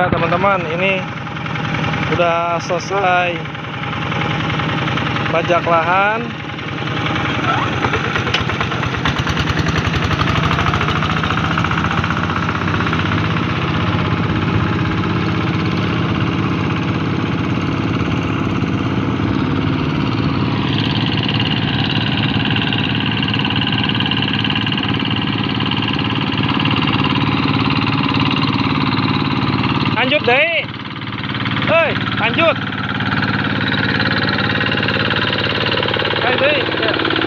Ya teman-teman ini udah selesai pajak lahan lanjut deh Hei, lanjut. Ayo deh.